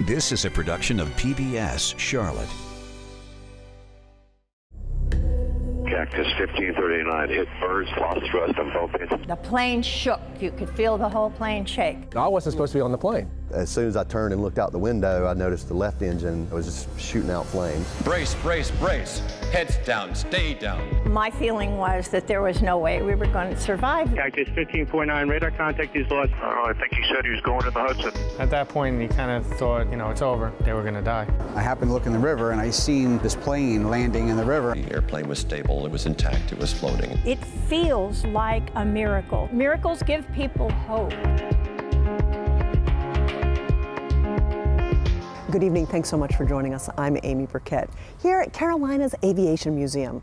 This is a production of PBS Charlotte. Cactus 1539 hit birds, lost thrust on both engines. The plane shook. You could feel the whole plane shake. I wasn't supposed to be on the plane. As soon as I turned and looked out the window, I noticed the left engine was just shooting out flames. Brace, brace, brace. Heads down, stay down. My feeling was that there was no way we were going to survive. Cactus 1549, radar contact is lost. Oh, I think he said he was going to the Hudson. At that point, he kind of thought, you know, it's over. They were going to die. I happened to look in the river and I seen this plane landing in the river. The airplane was stable, it was intact, it was floating. It feels like a miracle. Miracles give people hope. Good evening. Thanks so much for joining us. I'm Amy Burkett here at Carolinas Aviation Museum,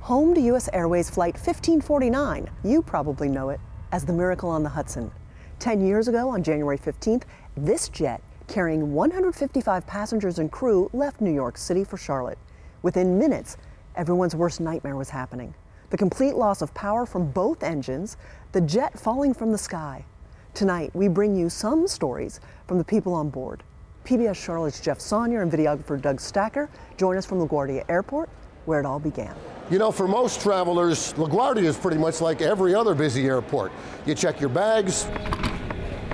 home to U.S. Airways Flight 1549. You probably know it as the Miracle on the Hudson. Ten years ago, on January 15th, this jet carrying 155 passengers and crew left New York City for Charlotte. Within minutes, everyone's worst nightmare was happening. The complete loss of power from both engines, the jet falling from the sky. Tonight, we bring you some stories from the people on board. PBS Charlotte's Jeff Saunier and videographer Doug Stacker join us from LaGuardia Airport, where it all began. You know, for most travelers, LaGuardia is pretty much like every other busy airport. You check your bags,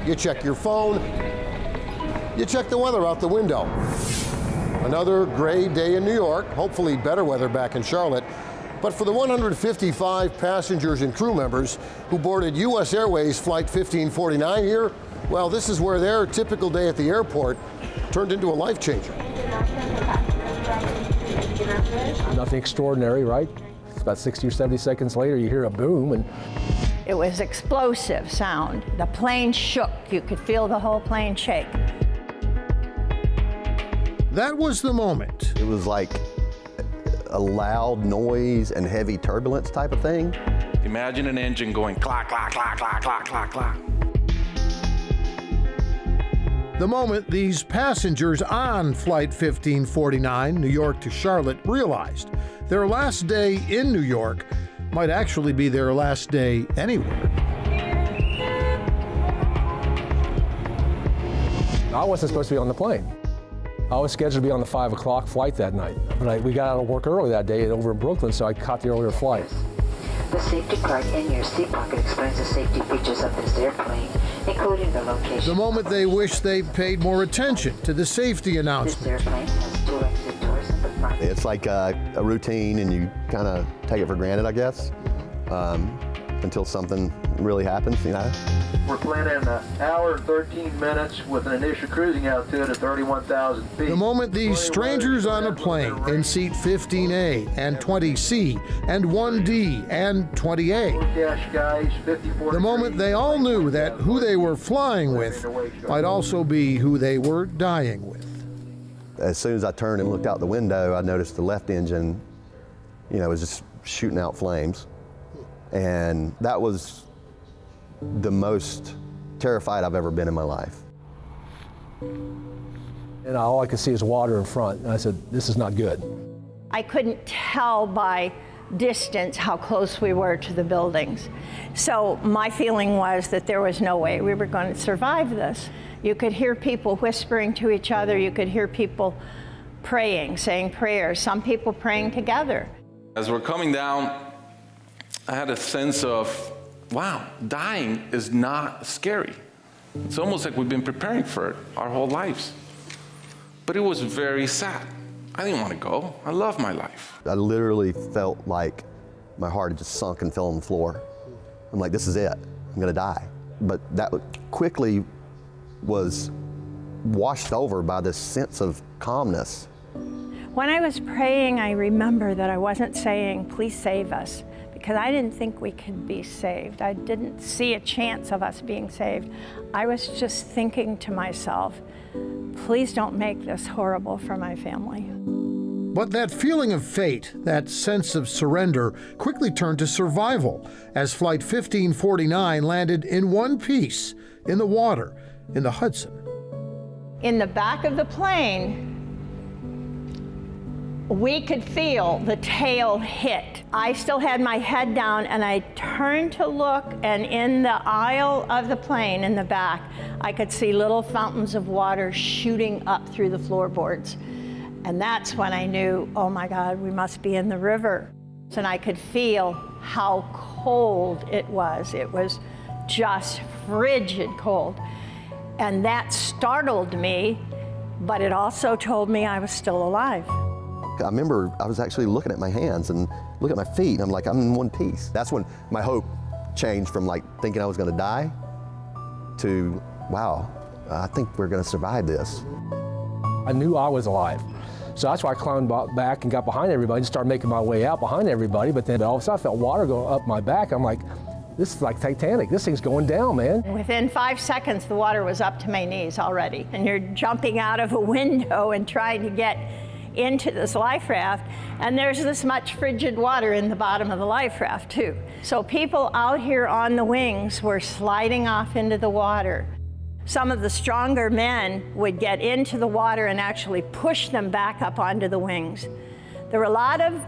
you check your phone, you check the weather out the window. Another gray day in New York, hopefully better weather back in Charlotte. But for the 155 passengers and crew members who boarded U.S. Airways Flight 1549 here, well, this is where their typical day at the airport turned into a life changer. Nothing extraordinary, right? About 60 or 70 seconds later, you hear a boom and It was explosive sound. The plane shook. You could feel the whole plane shake. That was the moment. It was like a loud noise and heavy turbulence type of thing. Imagine an engine going clack, clack, clack, clack, clack, clack, clack. The moment these passengers on Flight 1549, New York to Charlotte, realized their last day in New York might actually be their last day anywhere. I wasn't supposed to be on the plane. I was scheduled to be on the 5 o'clock flight that night. But I, we got out of work early that day over in Brooklyn, so I caught the earlier flight. The safety card in your seat pocket explains the safety features of this airplane, including the location. The moment they wish they paid more attention to the safety announcement. airplane has two exit doors in the front. It's like a, a routine and you kind of take it for granted, I guess, um, until something really happens, you know? We're planning an hour and 13 minutes with an initial cruising altitude of 31,000 feet. The moment these strangers on a plane in seat 15A and 20C and 1D and 20A Dash skies, 54 The moment they all knew that who they were flying with might also be who they were dying with. As soon as I turned and looked out the window, I noticed the left engine, you know, was just shooting out flames. And that was the most terrified I've ever been in my life. And all I could see is water in front. And I said, this is not good. I couldn't tell by distance how close we were to the buildings. So my feeling was that there was no way we were going to survive this. You could hear people whispering to each other, you could hear people praying, saying prayers, some people praying together. As we're coming down, I had a sense of, wow, dying is not scary. It's almost like we've been preparing for it our whole lives. But it was very sad. I didn't want to go. I love my life. I literally felt like my heart had just sunk and fell on the floor. I'm like, this is it. I'm gonna die. But that quickly was washed over by this sense of calmness. When I was praying, I remember that I wasn't saying, please save us, because I didn't think we could be saved. I didn't see a chance of us being saved. I was just thinking to myself, please don't make this horrible for my family. But that feeling of fate, that sense of surrender, quickly turned to survival as Flight 1549 landed in one piece in the water in the Hudson. In the back of the plane, we could feel the tail hit. I still had my head down and I turned to look and in the aisle of the plane in the back, I could see little fountains of water shooting up through the floorboards. And that's when I knew, oh my God, we must be in the river. And I could feel how cold it was. It was just frigid cold. And that startled me, but it also told me I was still alive. I remember I was actually looking at my hands and look at my feet, and I'm like, I'm in one piece. That's when my hope changed from like thinking I was gonna die to, wow, I think we're gonna survive this. I knew I was alive. So that's why I climbed back and got behind everybody and started making my way out behind everybody. But then all of a sudden I felt water go up my back. I'm like, this is like Titanic. This thing's going down, man. Within five seconds, the water was up to my knees already. And you're jumping out of a window and trying to get into this life raft, and there's this much frigid water in the bottom of the life raft, too. So people out here on the wings were sliding off into the water. Some of the stronger men would get into the water and actually push them back up onto the wings. There were a lot of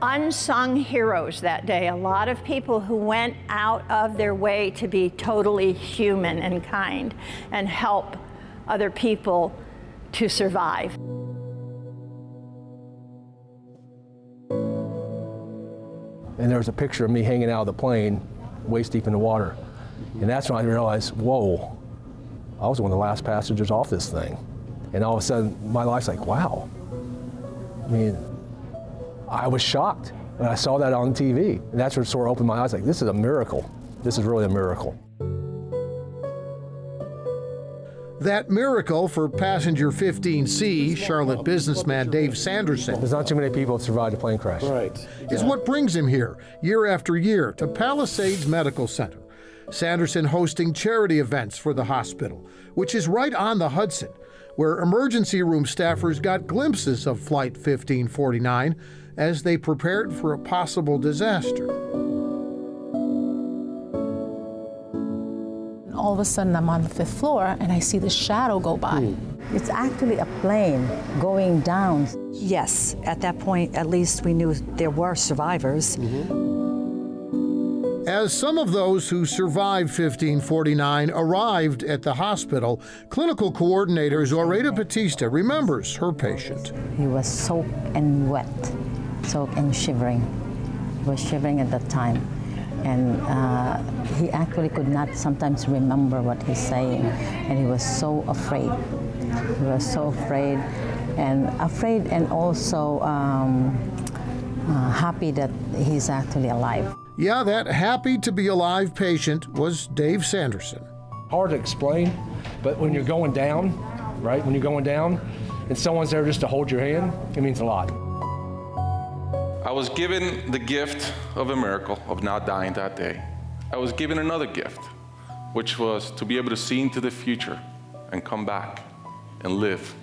unsung heroes that day, a lot of people who went out of their way to be totally human and kind and help other people to survive. And there was a picture of me hanging out of the plane, waist deep in the water. And that's when I realized, whoa, I was one of the last passengers off this thing. And all of a sudden, my life's like, wow. I mean, I was shocked when I saw that on TV. And that's what sort of opened my eyes like, this is a miracle. This is really a miracle. That miracle for passenger 15C, Charlotte businessman Dave Sanderson. There's not too many people that survived a plane crash. Right. Is what brings him here, year after year, to Palisades Medical Center. Sanderson hosting charity events for the hospital, which is right on the Hudson, where emergency room staffers got glimpses of Flight 1549 as they prepared for a possible disaster. All of a sudden I'm on the fifth floor and I see the shadow go by. Hmm. It's actually a plane going down. Yes, at that point, at least we knew there were survivors. Mm-hmm. As some of those who survived 1549 arrived at the hospital, clinical coordinator Zoraida Batista remembers her patient. He was soaked and wet, soaked and shivering. He was shivering at that time and uh, he actually could not sometimes remember what he's saying, and he was so afraid. He was so afraid, and afraid, and also um, uh, happy that he's actually alive. Yeah, that happy to be alive patient was Dave Sanderson. Hard to explain, but when you're going down, right, when you're going down, and someone's there just to hold your hand, it means a lot. I was given the gift of a miracle of not dying that day. I was given another gift, which was to be able to see into the future and come back and live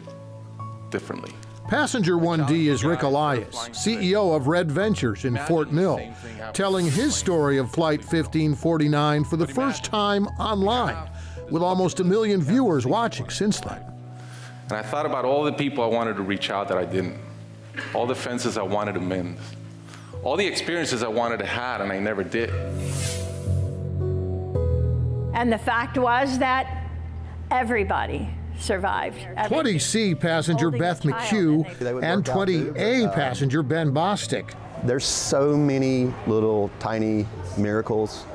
differently. Passenger 1D is Ric Elias, CEO of Red Ventures in Fort Mill, telling his story of Flight 1549 for the first time online, with almost a million viewers watching since then. And I thought about all the people I wanted to reach out that I didn't all the fences I wanted to mend, all the experiences I wanted to have and I never did. And the fact was that everybody survived. 20C passenger Beth McHugh and 20A uh, passenger Ben Bostic. There's so many little tiny miracles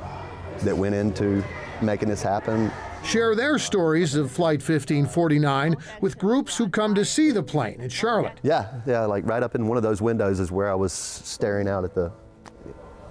that went into making this happen share their stories of Flight 1549 with groups who come to see the plane in Charlotte. Yeah, yeah, like right up in one of those windows is where I was staring out at the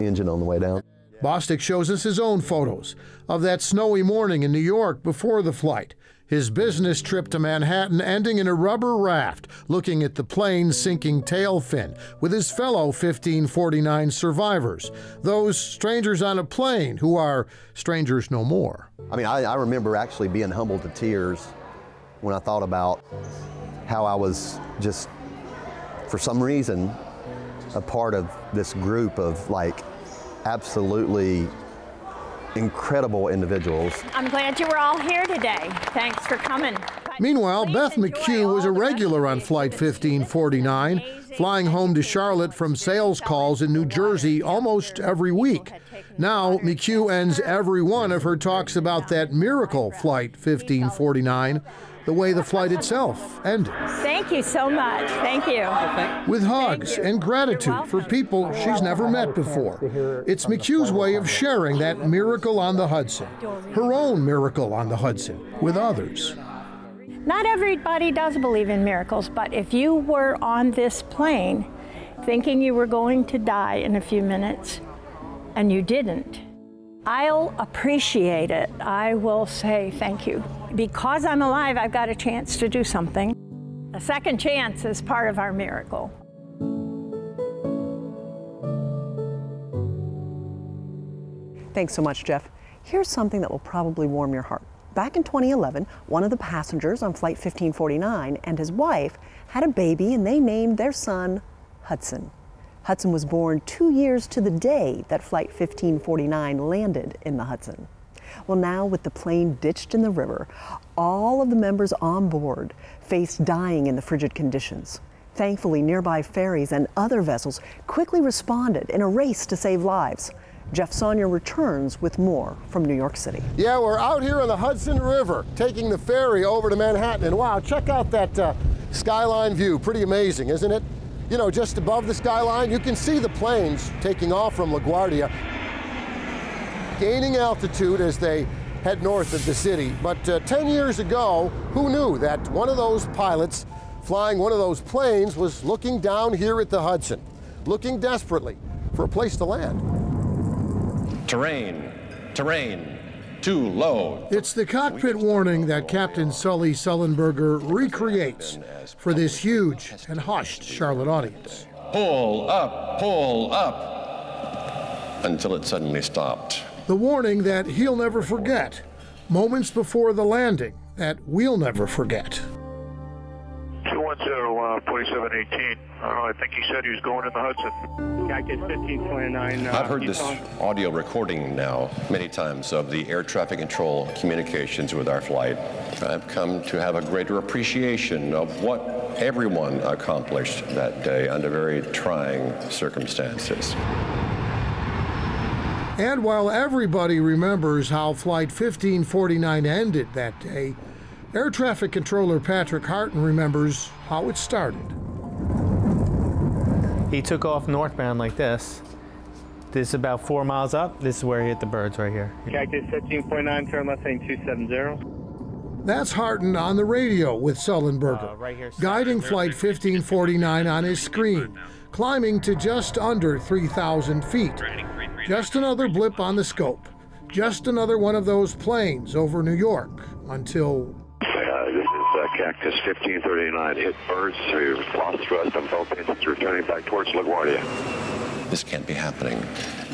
engine on the way down. Bostic shows us his own photos of that snowy morning in New York before the flight his business trip to Manhattan ending in a rubber raft, looking at the plane's sinking tail fin with his fellow 1549 survivors, those strangers on a plane who are strangers no more. I mean, I, I remember actually being humbled to tears when I thought about how I was just, for some reason, a part of this group of like absolutely incredible individuals. I'm glad you were all here today. Thanks for coming. Meanwhile, Beth McHugh was a regular on Flight 1549, flying home to Charlotte from sales calls in New Jersey almost every week. Now, McHugh ends every one of her talks about that miracle Flight 1549 the way the flight itself ended. Thank you so much. Thank you. With hugs and gratitude for people she's never met before. It's McHugh's way of sharing that miracle on the Hudson, her own miracle on the Hudson, with others. Not everybody does believe in miracles, but if you were on this plane thinking you were going to die in a few minutes and you didn't, I'll appreciate it. I will say thank you. Because I'm alive, I've got a chance to do something. A second chance is part of our miracle. Thanks so much, Jeff. Here's something that will probably warm your heart. Back in 2011, one of the passengers on Flight 1549 and his wife had a baby and they named their son Hudson. Hudson was born two years to the day that Flight 1549 landed in the Hudson. Well, now with the plane ditched in the river, all of the members on board faced dying in the frigid conditions. Thankfully, nearby ferries and other vessels quickly responded in a race to save lives. Jeff Saunier returns with more from New York City. Yeah, we're out here on the Hudson River, taking the ferry over to Manhattan. And wow, check out that uh, skyline view. Pretty amazing, isn't it? You know, just above the skyline, you can see the planes taking off from LaGuardia, gaining altitude as they head north of the city. But uh, 10 years ago, who knew that one of those pilots flying one of those planes was looking down here at the Hudson, looking desperately for a place to land? Terrain, terrain, too low. It's the cockpit warning that Captain Sully Sullenberger recreates for this huge and hushed Charlotte audience. Pull up, pull up, until it suddenly stopped. The warning that he'll never forget, moments before the landing that we'll never forget. 210, uh, 4718. I don't know, I think he said he was going in the Hudson. Cactus 1529. Uh, I've heard this audio recording now many times of the air traffic control communications with our flight. I've come to have a greater appreciation of what everyone accomplished that day under very trying circumstances. And while everybody remembers how Flight 1549 ended that day, Air Traffic Controller Patrick Harten remembers how it started. He took off northbound like this. This is about four miles up. This is where he hit the birds right here. Cactus 15.9, turn left heading 270. That's Harten on the radio with Sullenberger, Uh, right here. guiding Flight 1549 on his screen, climbing to just under 3,000 feet. Just another blip on the scope. Just another one of those planes over New York until Cactus 1539. Hit birds, so you lost thrust on both engines, returning back towards LaGuardia. This can't be happening.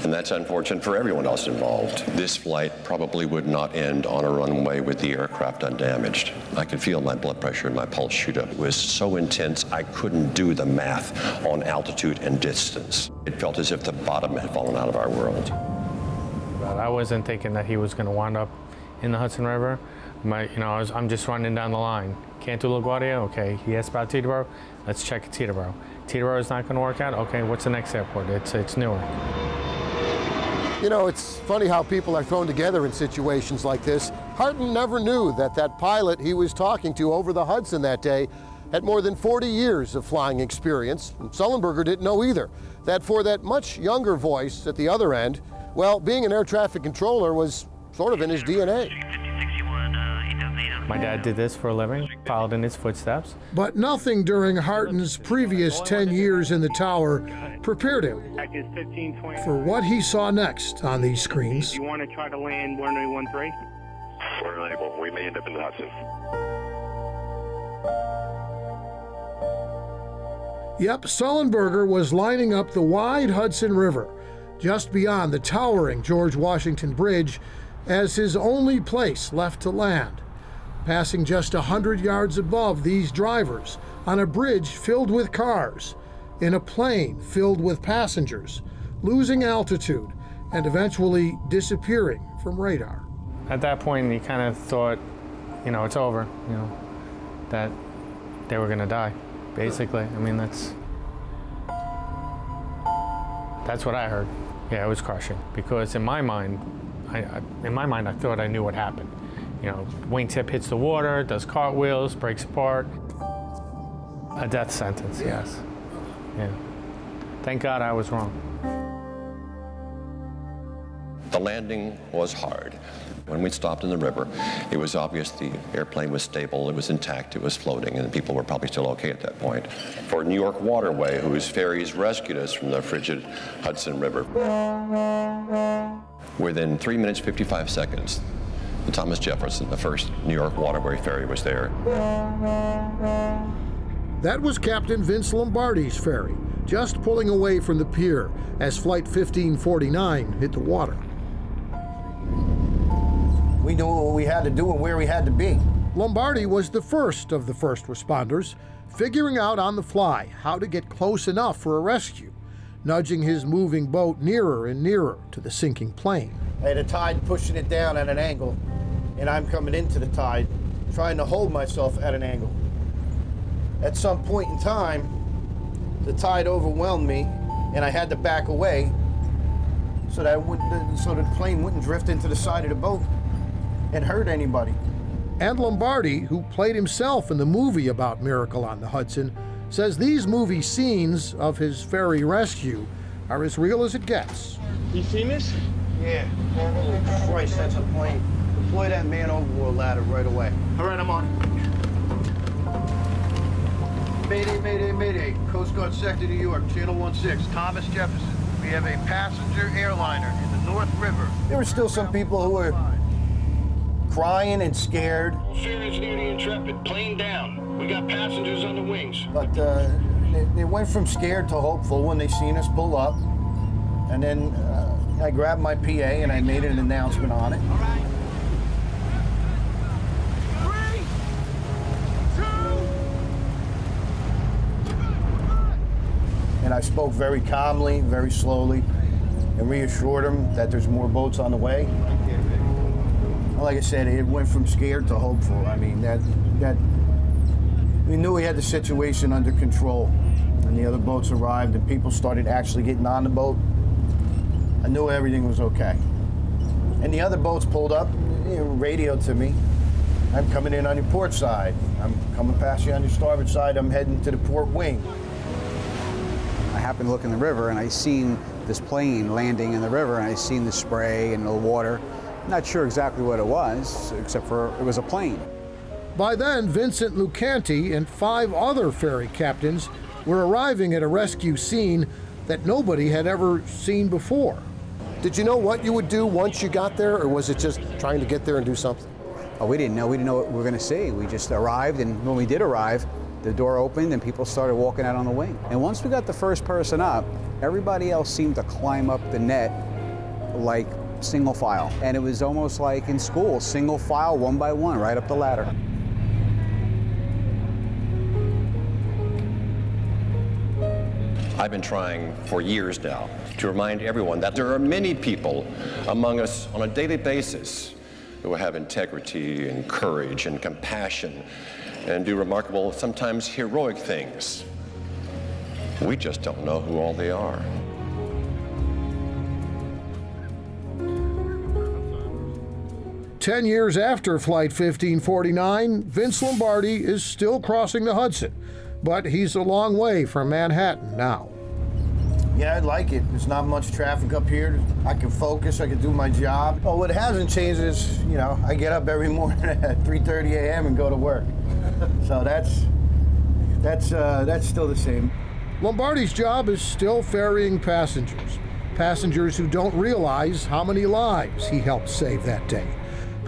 And that's unfortunate for everyone else involved. This flight probably would not end on a runway with the aircraft undamaged. I could feel my blood pressure and my pulse shoot up. It was so intense, I couldn't do the math on altitude and distance. It felt as if the bottom had fallen out of our world. I wasn't thinking that he was going to wind up in the Hudson River. My, you know, I I'm just running down the line. Can't do LaGuardia? Okay. He asked about Teterboro. Let's check Teterboro. Teterboro is not going to work out? Okay, what's the next airport? It's, it's Newark. You know, it's funny how people are thrown together in situations like this. Harten never knew that that pilot he was talking to over the Hudson that day had more than 40 years of flying experience. Sullenberger didn't know either that for that much younger voice at the other end, well, being an air traffic controller was sort of in his DNA. My dad did this for a living, followed in his footsteps. But nothing during Harten's previous 10 years in the tower prepared him for what he saw next on these screens. You want to try to land 1013? We're unable. We may end up in the Hudson. Yep, Sullenberger was lining up the wide Hudson River, just beyond the towering George Washington Bridge, as his only place left to land. Passing just a hundred yards above these drivers on a bridge filled with cars, in a plane filled with passengers, losing altitude and eventually disappearing from radar. At that point, you kind of thought, you know, it's over. You know, that they were gonna die, basically. I mean, that's that's what I heard. Yeah, it was crushing because in my mind, I, I, in my mind, I thought I knew what happened. You know, wingtip hits the water, does cartwheels, breaks apart. A death sentence, yes. Yeah. Thank God I was wrong. The landing was hard. When we stopped in the river, it was obvious the airplane was stable, it was intact, it was floating, and people were probably still okay at that point. For New York Waterway, whose ferries rescued us from the frigid Hudson River, within 3 minutes 55 seconds, the Thomas Jefferson, the first New York Waterway ferry, was there. That was Captain Vince Lombardi's ferry, just pulling away from the pier as Flight 1549 hit the water. We knew what we had to do and where we had to be. Lombardi was the first of the first responders, figuring out on the fly how to get close enough for a rescue, nudging his moving boat nearer and nearer to the sinking plane. I had a tide pushing it down at an angle, and I'm coming into the tide, trying to hold myself at an angle. At some point in time, the tide overwhelmed me, and I had to back away so that wouldn't, so the plane wouldn't drift into the side of the boat and hurt anybody. And Lombardi, who played himself in the movie about Miracle on the Hudson, says these movie scenes of his ferry rescue are as real as it gets. You seen this? Yeah. Holy Christ, that's a plane. Deploy that man overboard ladder right away. All right, I'm on. Mayday, mayday, mayday. Coast Guard Sector New York, Channel 16, Thomas Jefferson. We have a passenger airliner in the North River. There were still some people who were crying and scared. Fair near the Intrepid, plane down. We got passengers on the wings. But uh, they, they, went from scared to hopeful when they seen us pull up. And then uh, I grabbed my PA and I made an announcement on it. And I spoke very calmly, very slowly, and reassured them that there's more boats on the way. Like I said, it went from scared to hopeful. I mean, that that we knew we had the situation under control, and the other boats arrived, and people started actually getting on the boat. I knew everything was okay. And the other boats pulled up, you know, radioed to me. I'm coming in on your port side. I'm coming past you on your starboard side. I'm heading to the port wing. I happened to look in the river and I seen this plane landing in the river and I seen the spray and the water. Not sure exactly what it was, except for it was a plane. By then, Vincent Lucanto and five other ferry captains were arriving at a rescue scene that nobody had ever seen before. Did you know what you would do once you got there, or was it just trying to get there and do something? Oh, we didn't know. We didn't know what we were going to see. We just arrived, and when we did arrive, the door opened and people started walking out on the wing. And once we got the first person up, everybody else seemed to climb up the net like single file. And it was almost like in school, single file, one by one, right up the ladder. I've been trying for years now to remind everyone that there are many people among us on a daily basis who have integrity and courage and compassion and do remarkable, sometimes heroic things. We just don't know who all they are. Ten years after Flight 1549, Vince Lombardi is still crossing the Hudson, but he's a long way from Manhattan now. Yeah, I like it. There's not much traffic up here. I can focus. I can do my job. Oh, what hasn't changed is, you know, I get up every morning at 3:30 a.m. and go to work. so that's that's uh, that's still the same. Lombardi's job is still ferrying passengers, passengers who don't realize how many lives he helped save that day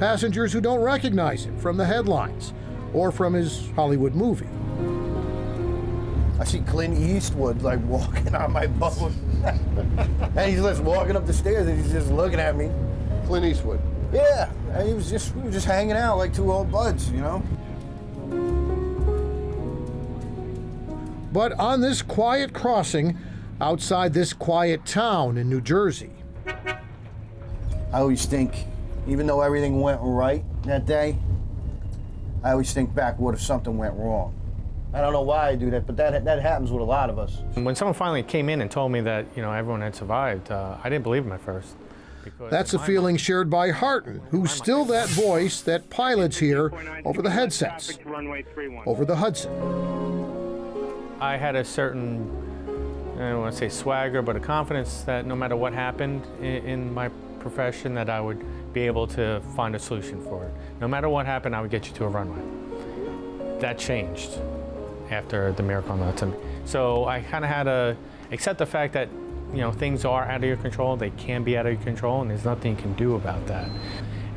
passengers who don't recognize him from the headlines or from his Hollywood movie. I see Clint Eastwood like walking on my boat. and he's just walking up the stairs and he's just looking at me. Clint Eastwood. Yeah. And he was just we were just hanging out like two old buds, you know? But on this quiet crossing outside this quiet town in New Jersey. I always think even though everything went right that day, I always think back, what if something went wrong? I don't know why I do that, but that, that happens with a lot of us. When someone finally came in and told me that, you know, everyone had survived, uh, I didn't believe them at first. That's a feeling shared by Harten, who's still that voice that pilots hear over the headsets, over the Hudson. I had a certain, I don't want to say swagger, but a confidence that no matter what happened in, in my profession, that I would be able to find a solution for it. No matter what happened, I would get you to a runway. That changed after the Miracle on the Hudson. So I kind of had to accept the fact that you know, things are out of your control, they can be out of your control, and there's nothing you can do about that.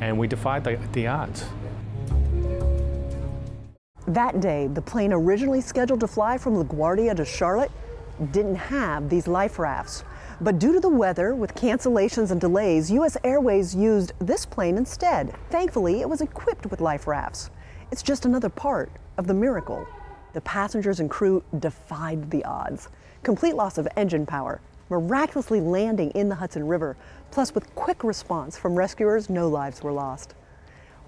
And we defied the, the odds. That day, the plane originally scheduled to fly from LaGuardia to Charlotte didn't have these life rafts. But due to the weather, with cancellations and delays, U.S. Airways used this plane instead. Thankfully, it was equipped with life rafts. It's just another part of the miracle. The passengers and crew defied the odds. Complete loss of engine power, miraculously landing in the Hudson River. Plus, with quick response from rescuers, no lives were lost.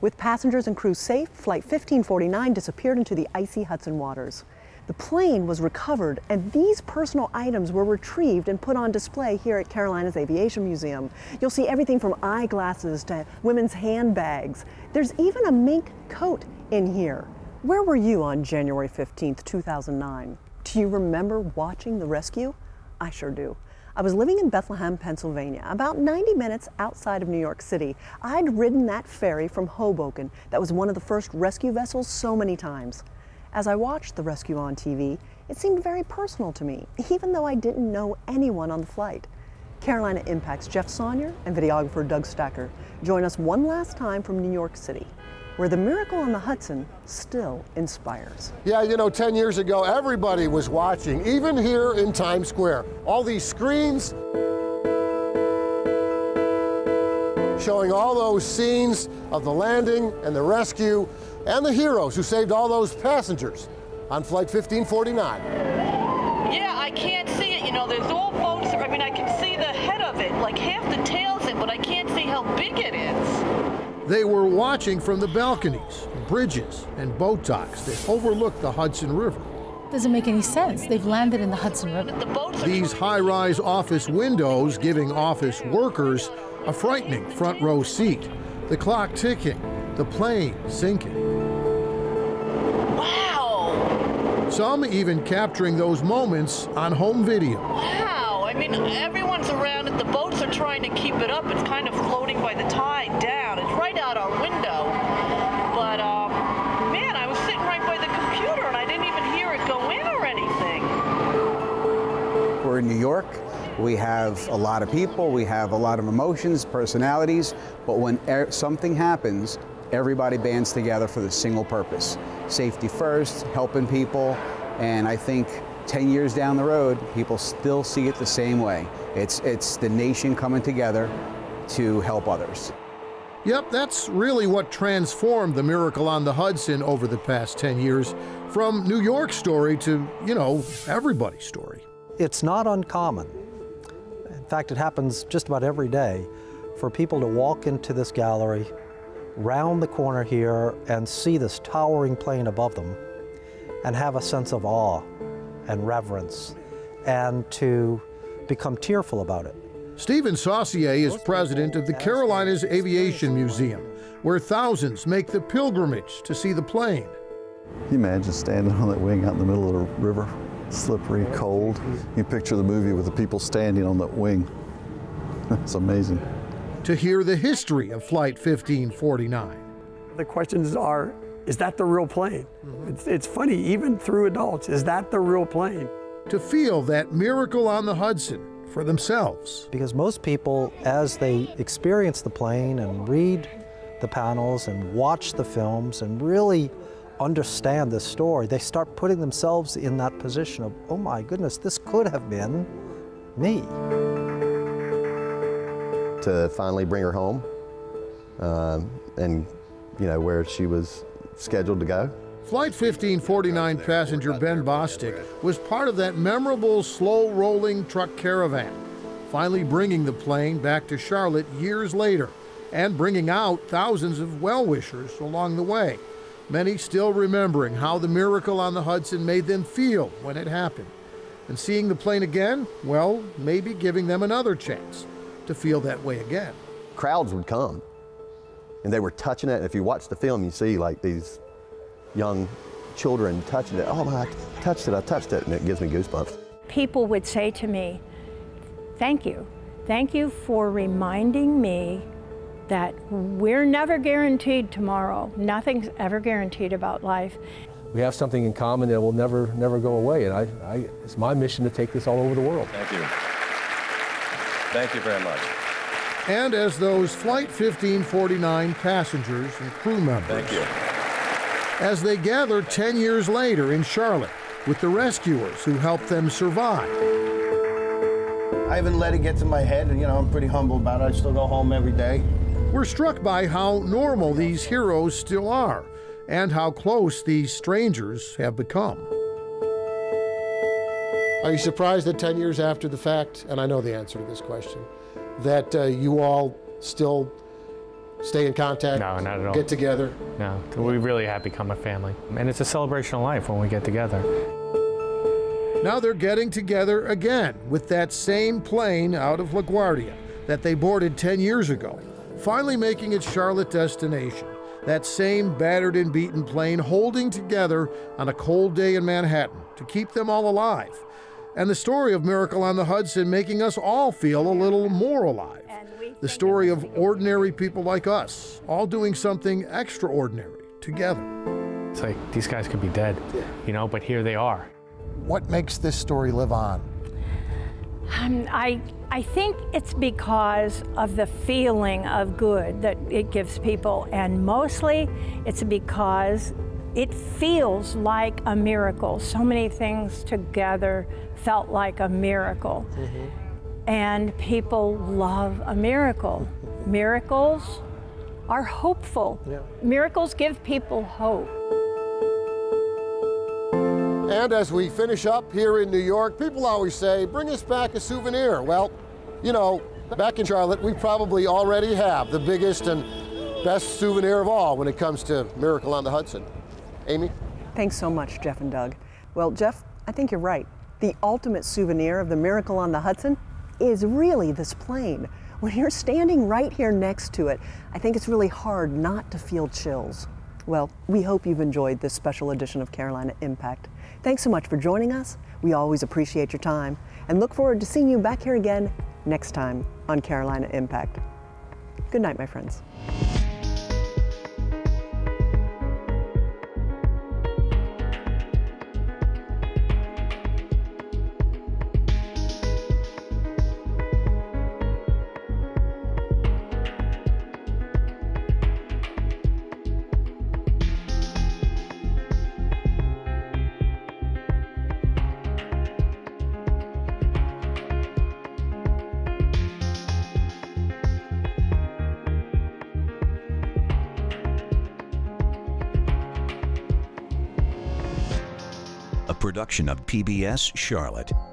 With passengers and crew safe, Flight 1549 disappeared into the icy Hudson waters. The plane was recovered, and these personal items were retrieved and put on display here at Carolinas Aviation Museum. You'll see everything from eyeglasses to women's handbags. There's even a mink coat in here. Where were you on January 15th, 2009? Do you remember watching the rescue? I sure do. I was living in Bethlehem, Pennsylvania, about 90 minutes outside of New York City. I'd ridden that ferry from Hoboken that was one of the first rescue vessels so many times. As I watched the rescue on TV, it seemed very personal to me, even though I didn't know anyone on the flight. Carolina Impact's Jeff Saunier and videographer Doug Stacker join us one last time from New York City where the miracle on the Hudson still inspires. Yeah, you know, 10 years ago, everybody was watching, even here in Times Square. All these screens showing all those scenes of the landing and the rescue and the heroes who saved all those passengers on Flight 1549. Yeah, I can't see it. You know, there's all boats. I mean, I can see the head of it, like half the tail's in, but I can't see how big it is. They were watching from the balconies, bridges, and boat docks that overlook the Hudson River. Doesn't make any sense. They've landed in the Hudson River. These high rise office windows giving office workers a frightening front row seat. The clock ticking, the plane sinking. Wow! Some even capturing those moments on home video. Wow! I mean, everyone's around it. The boats are trying to keep it up. It's kind of floating by the tide down. It's right out our window. But, um, man, I was sitting right by the computer and I didn't even hear it go in or anything. We're in New York. We have a lot of people, we have a lot of emotions, personalities, but when er something happens, everybody bands together for the single purpose. Safety first, helping people, and I think 10 years down the road, people still see it the same way. It's, it's the nation coming together to help others. Yep, that's really what transformed the Miracle on the Hudson over the past 10 years from New York story to, you know, everybody's story. It's not uncommon. In fact, it happens just about every day for people to walk into this gallery, round the corner here, and see this towering plane above them and have a sense of awe and reverence and to become tearful about it. Stephen Saucier is president of the Carolinas Aviation Museum, where thousands make the pilgrimage to see the plane. Can you imagine standing on that wing out in the middle of the river, slippery, cold? You picture the movie with the people standing on that wing. It's amazing. To hear the history of Flight 1549. The questions are is that the real plane? Mm-hmm. It's, it's funny, even through adults, is that the real plane? To feel that miracle on the Hudson for themselves. Because most people, as they experience the plane and read the panels and watch the films and really understand the story, they start putting themselves in that position of, oh my goodness, this could have been me. To finally bring her home um, and, you know, where she was scheduled to go. Flight 1549 passenger Ben Bostic was part of that memorable slow rolling truck caravan, finally bringing the plane back to Charlotte years later and bringing out thousands of well wishers along the way. many still remembering how the miracle on the Hudson made them feel when it happened. And seeing the plane again, well, maybe giving them another chance to feel that way again. Crowds would come and they were touching it. If you watch the film, you see like these young children touching it. Oh my, I touched it, I touched it, and it gives me goosebumps. People would say to me, Thank you. Thank you for reminding me that we're never guaranteed tomorrow. Nothing's ever guaranteed about life. We have something in common that will never, never go away. And I, I, it's my mission to take this all over the world. Thank you. Thank you very much. And as those Flight 1549 passengers and crew members. Thank you. As they gather 10 years later in Charlotte with the rescuers who helped them survive. I haven't let it get to my head, and you know, I'm pretty humble about it. I still go home every day. We're struck by how normal these heroes still are and how close these strangers have become. Are you surprised that 10 years after the fact, and I know the answer to this question, that uh, you all still stay in contact? No, not at all. Get together? No, we really have become a family. And it's a celebration of life when we get together. Now they're getting together again with that same plane out of LaGuardia that they boarded 10 years ago, finally making its Charlotte destination. That same battered and beaten plane holding together on a cold day in Manhattan to keep them all alive. And the story of Miracle on the Hudson making us all feel a little more alive. The story of ordinary people like us, all doing something extraordinary together. It's like these guys could be dead, you know, but here they are. What makes this story live on? Um, I, I think it's because of the feeling of good that it gives people, and mostly it's because it feels like a miracle. So many things together felt like a miracle. Mm-hmm. And people love a miracle. Miracles are hopeful. Miracles give people hope. And as we finish up here in New York, people always say, bring us back a souvenir. Well, you know, back in Charlotte, we probably already have the biggest and best souvenir of all when it comes to Miracle on the Hudson. Amy? Thanks so much, Jeff and Doug. Well, Jeff, I think you're right. The ultimate souvenir of the Miracle on the Hudson is really this plane. When you're standing right here next to it, I think it's really hard not to feel chills. Well, we hope you've enjoyed this special edition of Carolina Impact. Thanks so much for joining us. We always appreciate your time and look forward to seeing you back here again next time on Carolina Impact. Good night, my friends. Production of PBS Charlotte.